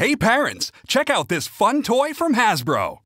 Hey parents, check out this fun toy from Hasbro.